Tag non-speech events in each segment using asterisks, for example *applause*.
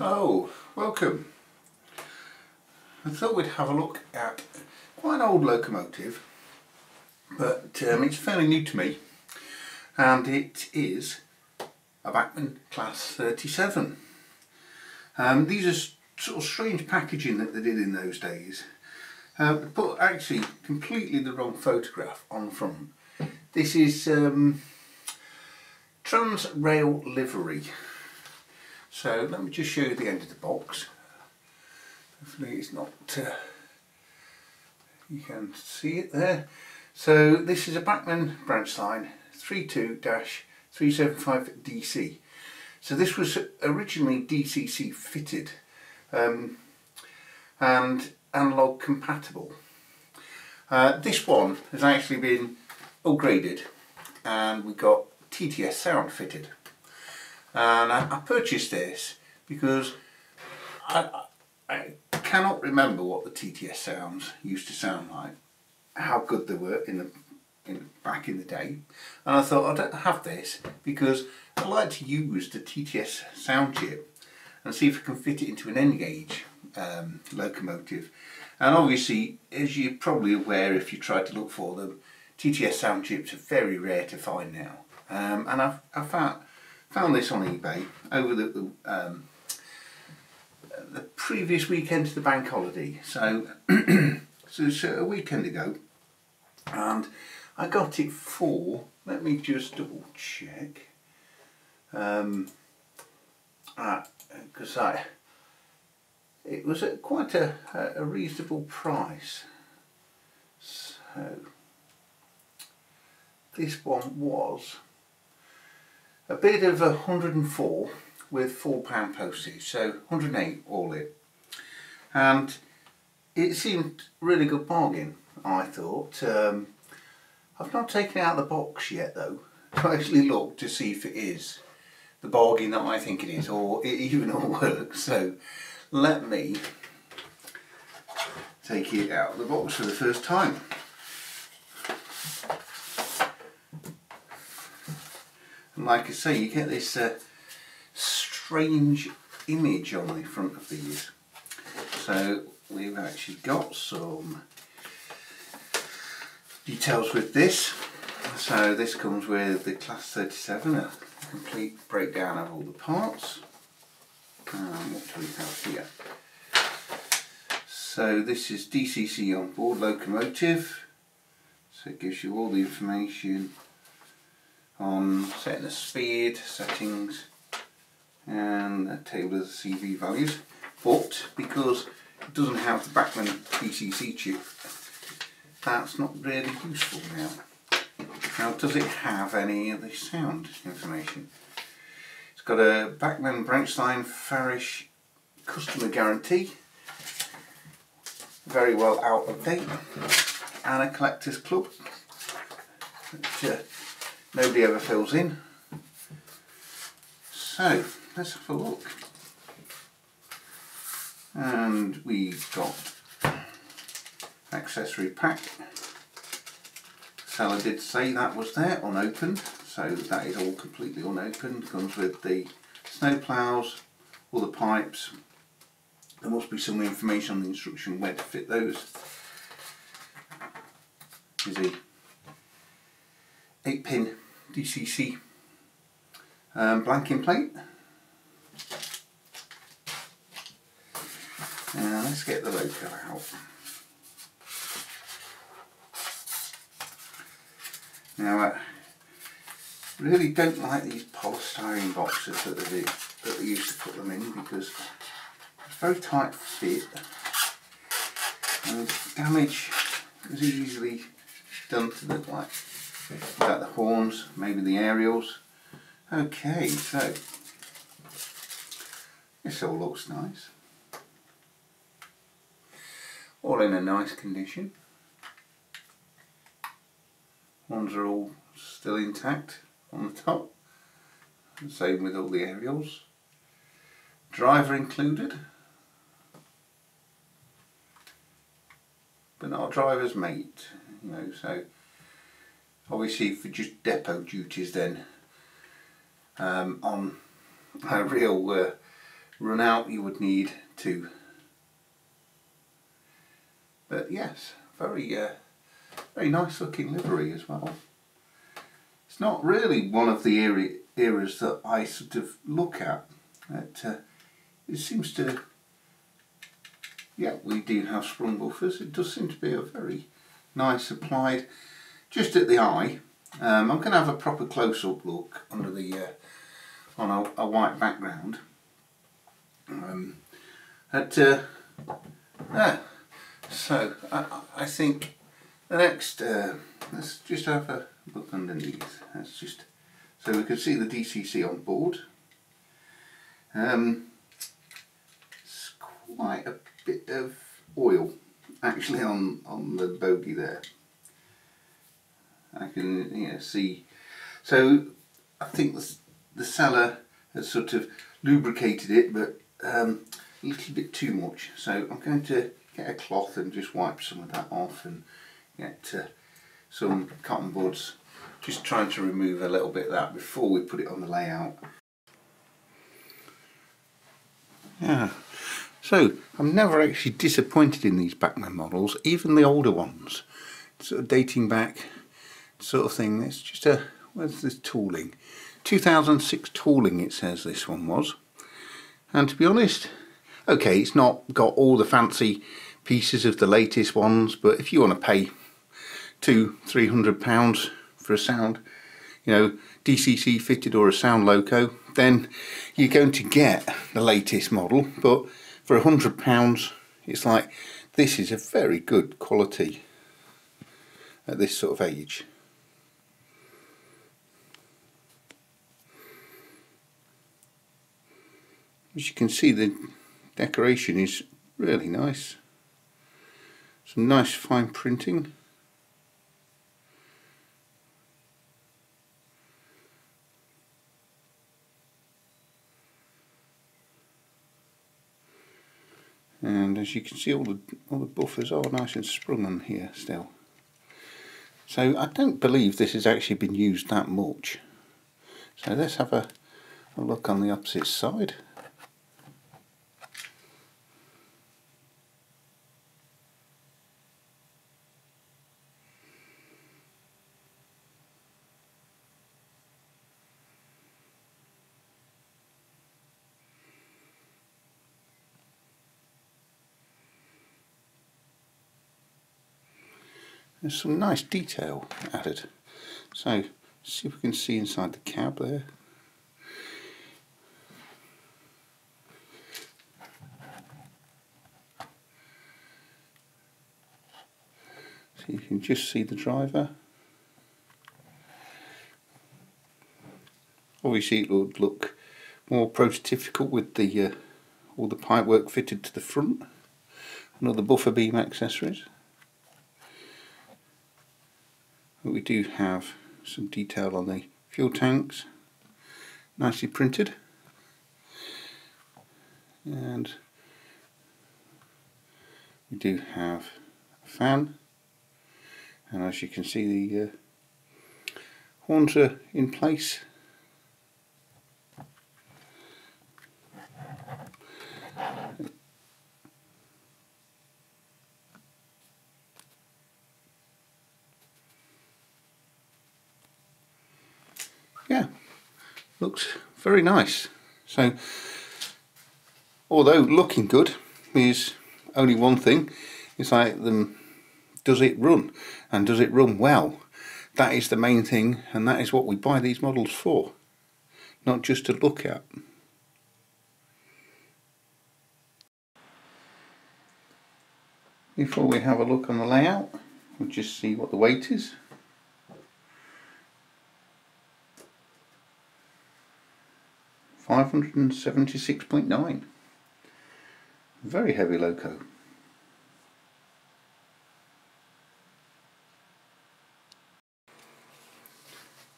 Oh, welcome. I thought we'd have a look at quite an old locomotive, but um, it's fairly new to me, and it is a Bachmann Class 37. Um, these are sort of strange packaging that they did in those days. Uh, put actually completely the wrong photograph on front. This is um, Transrail livery. So let me just show you the end of the box. Hopefully it's not, uh, you can see it there. So this is a Bachmann branch line 32-375DC. So this was originally DCC fitted um, and analog compatible. Uh, this one has actually been upgraded and we got TTS sound fitted and I, I purchased this because I, I, cannot remember what the TTS sounds used to sound like, how good they were in the in, back in the day, and I thought I'd have this because I'd like to use the TTS sound chip and see if I can fit it into an N-gauge um, locomotive. And obviously, as you're probably aware if you try to look for them, TTS sound chips are very rare to find now. Um, and I've, I found Found this on eBay over the, the, um, the previous weekend to the bank holiday. So, *clears throat* so a weekend ago. And I got it for, let me just double check. Um, because uh, I, it was at quite a, a reasonable price. So, this one was a bid of 104 with £4 postage, so 108 all in. And it seemed really good bargain, I thought. Um, I've not taken it out the box yet though, *laughs* to actually look to see if it is the bargain that I think it is, or it *laughs* even all works. So let me take it out of the box for the first time. Like I say, you get this uh, strange image on the front of these. So we've actually got some details with this. So this comes with the Class 37, a complete breakdown of all the parts. And what do we have here? So this is DCC on board locomotive. So it gives you all the information on setting the speed settings and a table of the CV values but because it doesn't have the Bachmann DCC chip that's not really useful now. Now does it have any of the sound information? It's got a Bachmann Branchline Farish customer guarantee very well out of date and a collector's club which, uh, nobody ever fills in. So let's have a look. And we've got accessory pack. Seller did say that was there unopened, so that is all completely unopened. Comes with the snow ploughs, all the pipes. There must be some information on the instruction where to fit those. Is a 8 pin DCC um, blanking plate. Now let's get the loco out. Now I really don't like these polystyrene boxes that they, do, that they used to put them in because it's a very tight fit and damage is easily done to the like Got the horns, maybe the aerials. Okay, so this all looks nice. All in a nice condition. Ones are all still intact on the top. Same with all the aerials. Driver included. But not a driver's mate, you know, so obviously for just depot duties then um, on a real uh, run out you would need two. But yes, very uh, very nice looking livery as well. It's not really one of the era eras that I sort of look at. It, uh, it seems to, yeah, we do have sprung buffers. It does seem to be a very nice applied, just at the eye. Um, I'm going to have a proper close-up look under the uh, on a, a, white background. Um, at, uh, yeah, so I, I think the next, uh, let's just have a look underneath. Let's just so we can see the DCC on board. Um, it's quite a bit of oil actually on on the bogie there. I can you know, see. So I think the the seller has sort of lubricated it, but um, a little bit too much. So I'm going to get a cloth and just wipe some of that off and get uh, some cotton buds just trying to remove a little bit of that before we put it on the layout yeah so I'm never actually disappointed in these Bachmann models even the older ones sort of dating back sort of thing. It's just a where's this tooling? 2006 tooling it says this one was. And to be honest okay it's not got all the fancy pieces of the latest ones but if you want to pay two three hundred pounds for a sound you know DCC fitted or a sound loco then you're going to get the latest model. But for a hundred pounds it's like this is a very good quality at this sort of age as you can see the decoration is really nice some nice fine printing. And as you can see all the all the buffers are nice and sprung on here still. So I don't believe this has actually been used that much. So let's have a, a look on the opposite side. There's some nice detail added. So, see if we can see inside the cab there. So you can just see the driver. Obviously it would look more prototypical with the uh, all the pipework fitted to the front and all the buffer beam accessories. But we do have some detail on the fuel tanks, nicely printed. And we do have a fan, and as you can see the uh, horns are in place yeah, looks very nice. So, although looking good is only one thing, it's like them, does it run? And does it run well? That is the main thing, and that is what we buy these models for. Not just to look at. Before we have a look on the layout, we'll just see what the weight is. 576.9. Very heavy loco.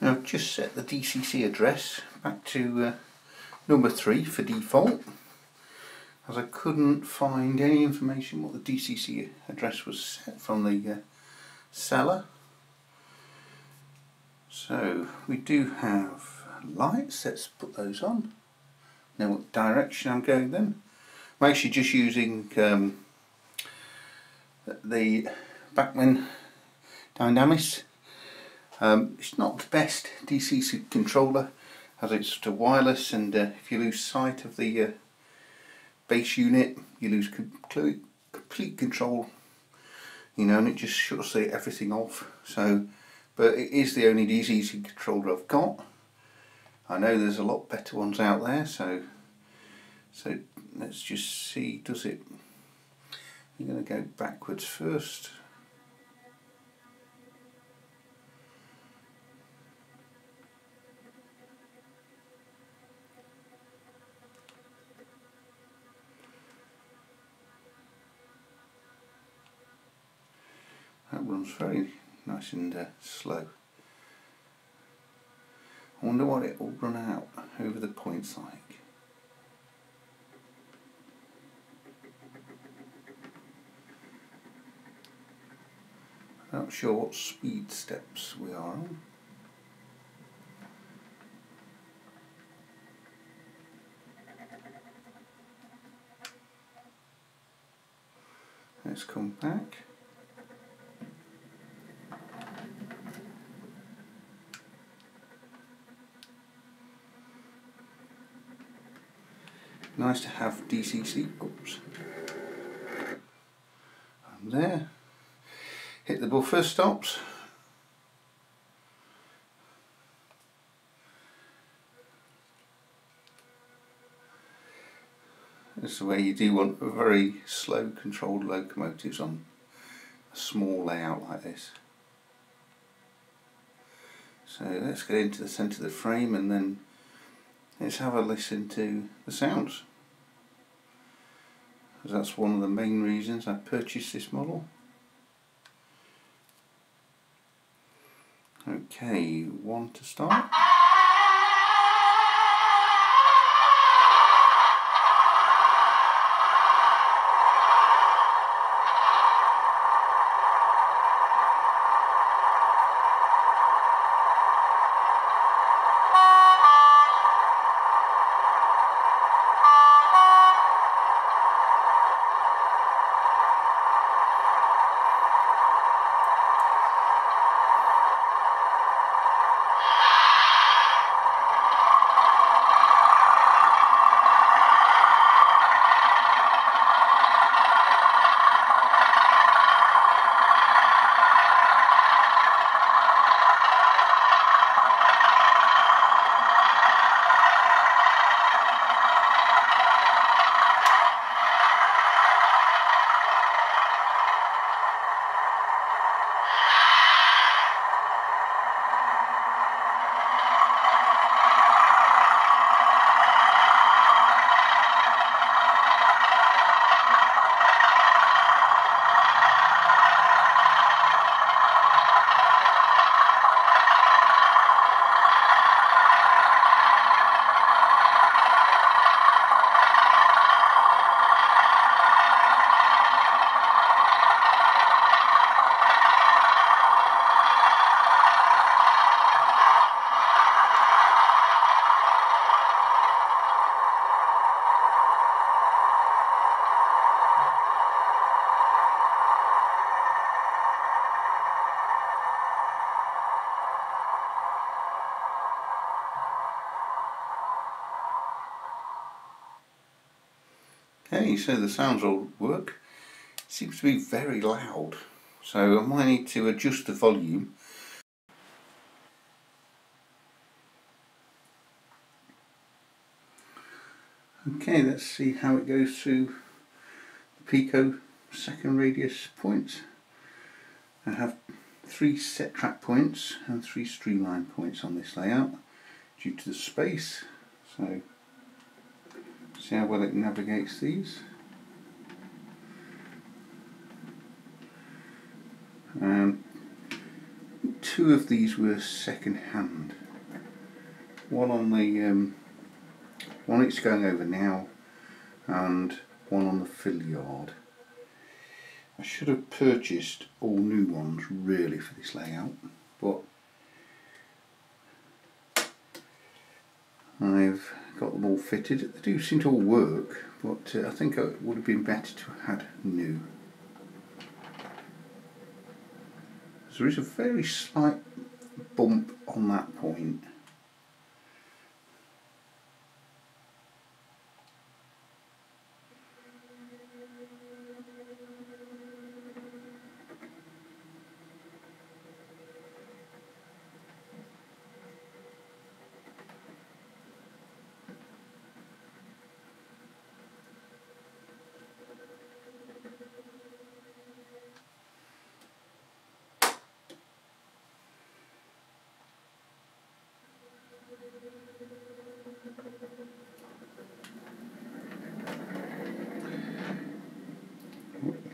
Now I've just set the DCC address back to uh, number 3 for default as I couldn't find any information what the DCC address was set from the uh, seller. So we do have lights, let's put those on. know what direction I'm going then. I'm actually just using um, the Bachmann Dynamis. Um, it's not the best DC controller as it's sort of wireless and uh, if you lose sight of the uh, base unit you lose complete, complete control you know and it just shuts everything off so but it is the only DC controller I've got I know there's a lot better ones out there so so let's just see does it I'm going to go backwards first. That runs very nice and uh, slow I wonder what it will run out over the points like Not sure what speed steps we are on. Let's come back. Nice to have DCC. Oops. And there hit the buffer stops This is where you do want very slow controlled locomotives on a small layout like this. So let's get into the centre of the frame and then let's have a listen to the sounds. That's one of the main reasons I purchased this model. Okay, one to start. So the sounds all work. It seems to be very loud, so I might need to adjust the volume. Okay, let's see how it goes through the Peco second radius points. I have three set track points and three streamline points on this layout due to the space. So See how well it navigates these. Um, two of these were second hand. One on the um, one it's going over now, and one on the fill yard. I should have purchased all new ones really for this layout, but I've got them all fitted. They do seem to all work, but uh, I think it would have been better to have had new. So there is a very slight bump on that point.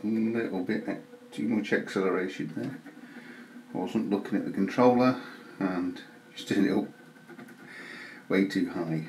a little bit eh, too much acceleration there. I wasn't looking at the controller and just did it up way too high.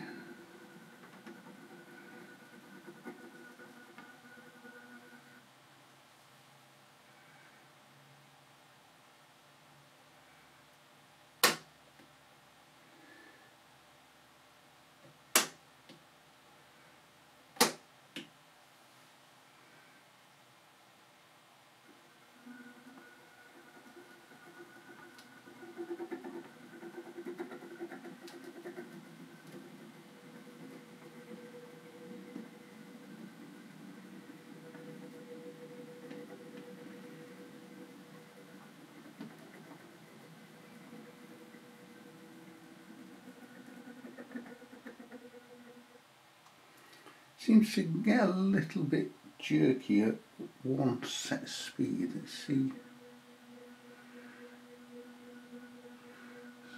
Seems to get a little bit jerky at one set speed. Let's see.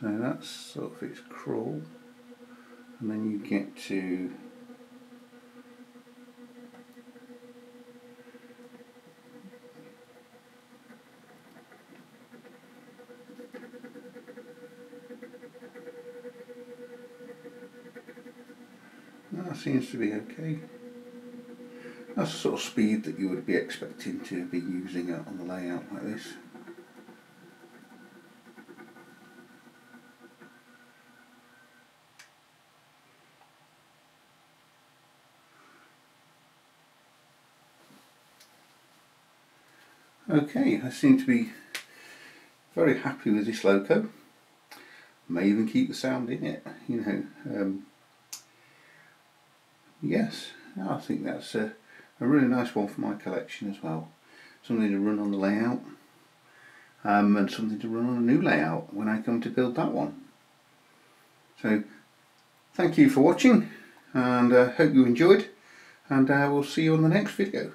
So that's sort of its crawl. And then you get to That seems to be okay. That's the sort of speed that you would be expecting to be using it on the layout like this. Okay, I seem to be very happy with this loco. May even keep the sound in it, you know. Um, yes, I think that's a, a really nice one for my collection as well. Something to run on the layout um, and something to run on a new layout when I come to build that one. So thank you for watching and uh, hope you enjoyed and uh, we'll see you on the next video.